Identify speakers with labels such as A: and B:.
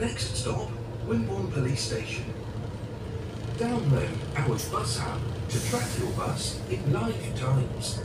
A: Next stop, Wimborne Police Station. Download our bus app to track your bus in live times.